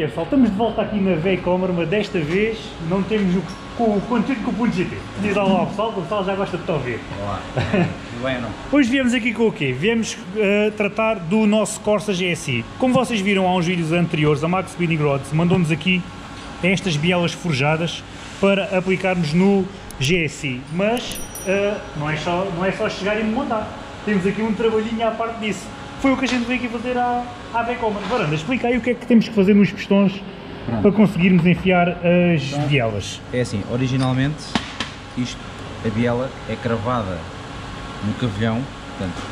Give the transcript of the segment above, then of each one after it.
que é pessoal? Estamos de volta aqui na V-Comer, mas desta vez não temos o, o, o conteúdo com o ponto GT. Diz lá ao pessoal, o pessoal já gosta de te ouvir. Olá, tudo bem ou não? Hoje viemos aqui com o quê? Viemos uh, tratar do nosso Corsa GSI. Como vocês viram há uns vídeos anteriores, a Max Speeding Rods mandou-nos aqui estas bielas forjadas para aplicarmos no GSI. Mas uh, não, é só, não é só chegar e montar. Temos aqui um trabalhinho à parte disso. Foi o que a gente veio aqui fazer à, à Becomer. Varanda, explica aí o que é que temos que fazer nos pistões Pronto. para conseguirmos enfiar as bielas. É assim, originalmente isto, a biela é cravada no cavilhão, portanto,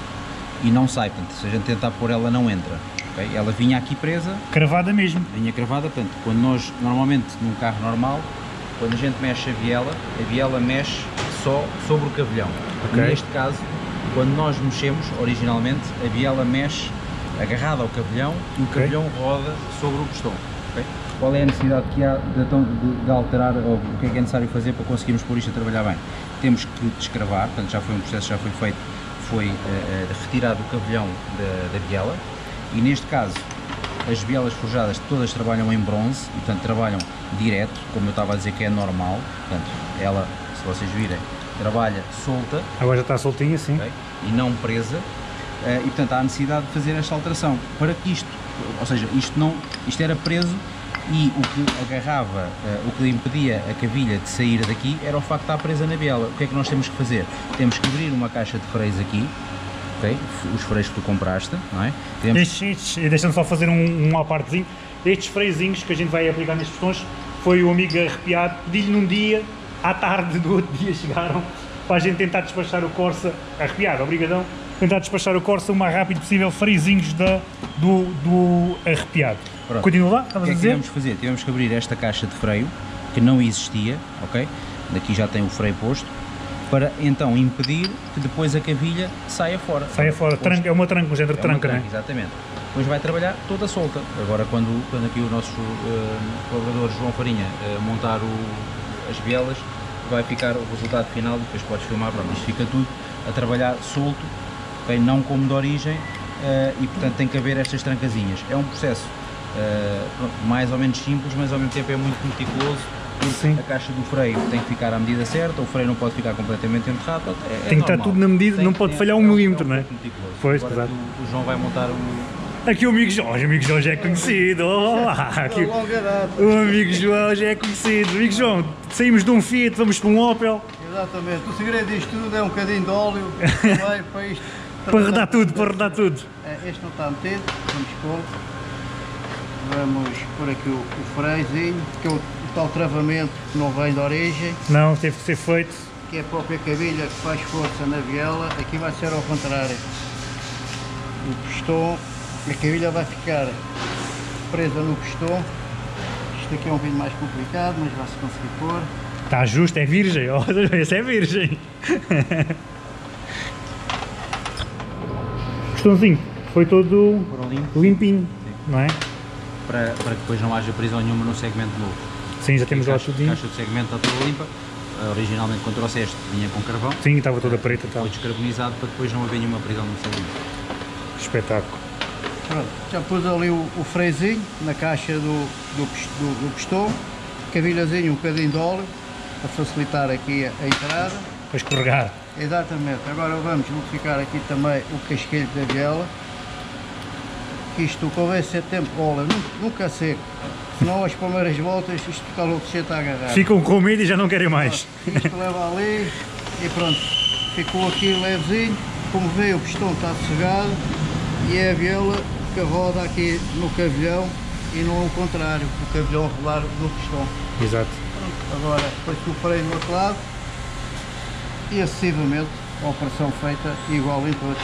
e não sai, portanto, se a gente tentar pôr ela não entra. ok? Ela vinha aqui presa, Cravada mesmo. vinha cravada, portanto, quando nós, normalmente num carro normal, quando a gente mexe a biela, a biela mexe só sobre o cavilhão. Ok. Neste caso, quando nós mexemos, originalmente, a biela mexe agarrada ao cavilhão e o Ok. cavilhão roda sobre o pistão. ok? Qual é a necessidade que há de, de- de alterar, ou o que é que é necessário fazer para conseguirmos pôr isto a trabalhar bem? Temos que descravar, portanto já foi um processo já foi feito, foi eh, eh, retirado o cavilhão da, da biela e neste caso as bielas forjadas todas trabalham em bronze e portanto trabalham direto, como eu estava a dizer que é normal, portanto ela, se vocês virem, trabalha solta Agora já está soltinha, sim. ok? e não presa eh, e portanto há necessidade de fazer esta alteração para que isto, ou seja, isto não, isto era preso e o que agarrava, eh, o que impedia a cavilha de sair daqui era o facto de estar presa na biela. O que é que nós temos que fazer? Temos que abrir uma caixa de freios aqui, ok? Os freios que tu compraste, não é? Temos Estes, estes deixa-me só fazer um, um à partezinho. Estes freizinhos que a gente vai aplicar nestes botões foi o amigo arrepiado, pedi-lhe num dia, à tarde do outro dia chegaram para a gente tentar despachar o Corsa, arrepiado, obrigadão, tentar despachar o Corsa o mais rápido possível, freizinhos da, do, do arrepiado. Pronto. Continua lá, O estavas que a é que dizer? tivemos que fazer? Tivemos que abrir esta caixa de freio, que não existia, ok? Daqui já tem o freio posto, para então impedir que depois a cavilha saia fora. Saia fora, tranca, é uma tranca, um género de É tranca, é? Exatamente. Depois vai trabalhar toda solta. Agora, quando, quando aqui o nosso eh, colaborador João Farinha eh, montar o- as bielas, vai ficar o resultado final depois podes filmar. Pronto, isto fica tudo a trabalhar solto, ok? não como de origem, eh, e portanto tem que haver estas trancazinhas. É um processo eh, mais ou menos simples, mas ao mesmo tempo é muito meticuloso. porque Sim. A caixa do freio tem que ficar à medida certa, o freio não pode ficar completamente enterrado. é- é Tem que estar tudo na medida, Tem não pode falhar um é milímetro, não é? Pois, Agora exato. o, João vai montar o. Aqui o amigo Jorge, o amigo João já é conhecido. Olá, aqui, data. o amigo João já é conhecido. Amigo João, saímos de um Fiat, vamos para um Opel. Exatamente. O segredo disto tudo é um bocadinho de óleo para isto. Para rodar tudo, para rodar tudo. É, Este não está metido, vamos pôr. Vamos pôr aqui o, o freiozinho, que é o, tal travamento que não vem de origem, Não, teve que ser feito. que é a própria cavilha que faz força na viela. Aqui vai ser ao contrário. O pistão, a cavilha vai ficar presa no pistão. Isto aqui é um bocadinho mais complicado, mas vai-se conseguir pôr. Está justo, é virgem. Oh, esse é virgem. Questãozinho, foi todo limpos limpinho, não é? para, para que depois não haja prisão nenhuma no segmento novo. Sim, já temos a lá caixa, tudinho. caixa de segmento está toda limpa. Uh, originalmente, quando trouxeste, vinha com carvão. Sim, estava toda preta e tal. Foi descarbonizado para depois não haver nenhuma prisão no segmento. Espetáculo. Pronto, já pus ali o, o freiozinho na caixa do, do, do, do pistão, cavilhazinho, um bocadinho de óleo, para facilitar aqui a, a entrada. Para escorregar. Exatamente, agora vamos lubrificar aqui também o casquilho da viela, que isto convém ser tempo óleo, nunca, nunca seco, senão as primeiras voltas isto fica logo cheio a agarrar. Ficam com medo e já não querem mais. Isto leva ali e pronto, ficou aqui levezinho, como vê o pistão está sossegado e é a viola que roda aqui no cavilhão e não o contrário, o cavilhão rodar no pistão. Exato. Pronto, agora depois o freio do outro lado e acessivamente a operação feita igual em todos.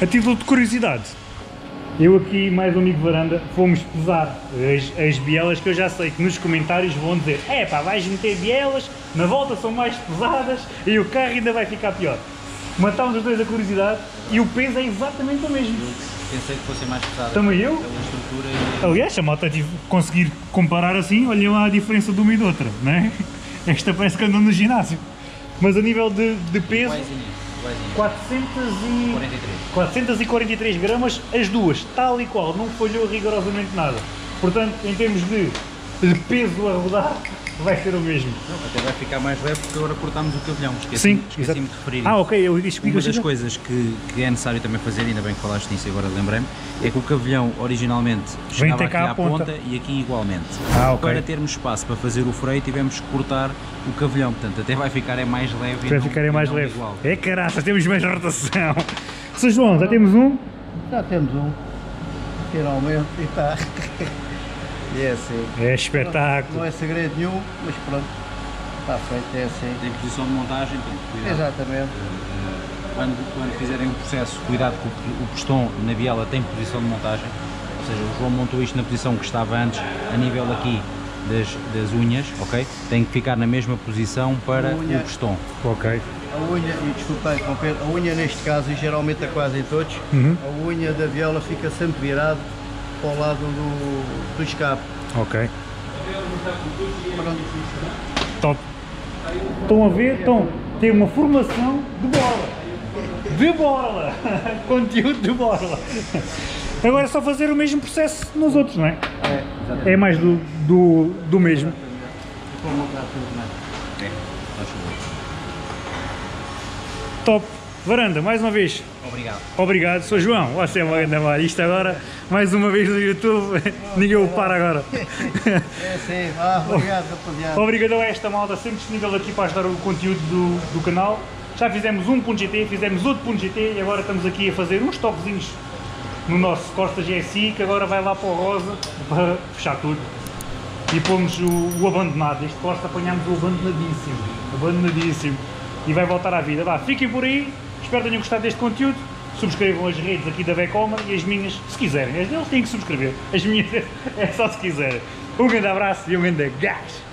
A título de curiosidade, eu aqui mais um amigo varanda fomos pesar as, as bielas que eu já sei que nos comentários vão dizer é pá, vais meter bielas, na volta são mais pesadas e o carro ainda vai ficar pior. Matámos os dois a curiosidade e o peso é exatamente o mesmo. pensei que fossem mais pesadas Também eu? pela estrutura e Aliás, se a moto conseguir comparar assim, olhem lá a diferença de uma e de outra, não é? Esta parece que andam no ginásio. Mas a nível de, de peso, Quaisinho, quaisinho. 400 e... 43. 443 gramas, as duas, tal e qual, não falhou rigorosamente nada. Portanto, em termos de, de peso a rodar, vai ser o mesmo. Não, até vai ficar mais leve porque agora cortámos o cavilhão. Esqueci, Sim, esqueci-me exato. de referir. Ah, ok, eu disse Uma das coisas que, que é necessário também fazer, ainda bem que falaste nisso e agora lembrei-me, é que o cavilhão originalmente chegava aqui à ponta. ponta. e aqui igualmente. Ah, ok. Para termos espaço para fazer o freio tivemos que cortar o cavilhão, portanto até vai ficar é mais leve e Vai não- ficar e mais não leve. igual. É caraças, temos mais rotação. Sr. João, já temos um? Já temos um, finalmente, e está. E é assim. É espetáculo. Não é segredo nenhum, mas pronto, está feito, é assim. Tem posição de montagem, tem que cuidar. Exatamente. Quando, quando fizerem o processo, cuidado que o, o pistão na biela tem posição de montagem, ou seja, o João montou isto na posição que estava antes, a nível aqui das, das unhas, ok? Tem que ficar na mesma posição para Unha. o pistão. Ok. A unha, e desculpa interromper, a unha neste caso, e geralmente é quase em todos, Uhum. a unha da viola fica sempre virada para o lado do, do escape. Ok. Top. Estão a ver? Estão. Tem uma formação de bola. De bola. Conteúdo de bola. Agora é só fazer o mesmo processo nos outros, não é? É, É mais do, do, do mesmo. É? Top. Varanda, mais uma vez, Obrigado. obrigado. Sou João, você é uma grande malha. Isto agora, mais uma vez no YouTube, ninguém o para agora. É assim, ah, obrigado rapaziada. Obrigadão a esta malta, sempre disponível aqui para ajudar o conteúdo do, do canal. Já fizemos um ponto .gt, fizemos outro ponto .gt e agora estamos aqui a fazer uns toquezinhos no nosso Costa GSI, que agora vai lá para o Rosa para fechar tudo. E pomos o, o abandonado. Este Costa apanhámos o abandonadíssimo. Abandonadíssimo. E vai voltar à vida. Vá, fiquem por aí. Espero que tenham gostado deste conteúdo. Subscrevam as redes aqui da Vecoma e as minhas, se quiserem. As deles têm que subscrever. As minhas é só se quiserem. Um grande abraço e um grande gás.